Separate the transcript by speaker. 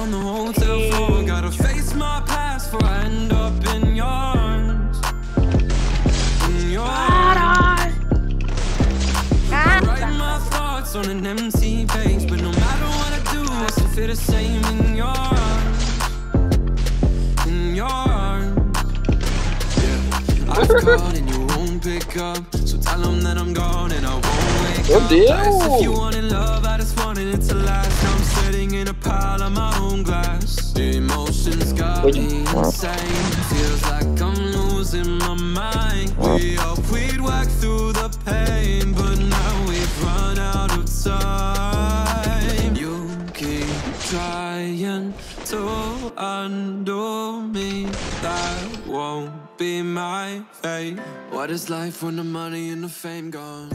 Speaker 1: on the hotel floor. Gotta face my past before I end up in your arms. In your arms. Write my thoughts on an empty page, but no matter what I do, I still feel the same in your arms. In your arms. Yeah. I've called and you won't pick up, so tell them that I'm gone and I won't wake up. If you wanted love, I just wanted it to last. Insane. Feels like I'm losing my mind. We hope we'd work through the pain, but now we've run out of time. You keep trying to undo me. That won't be my fate. What is life when the money and the fame gone?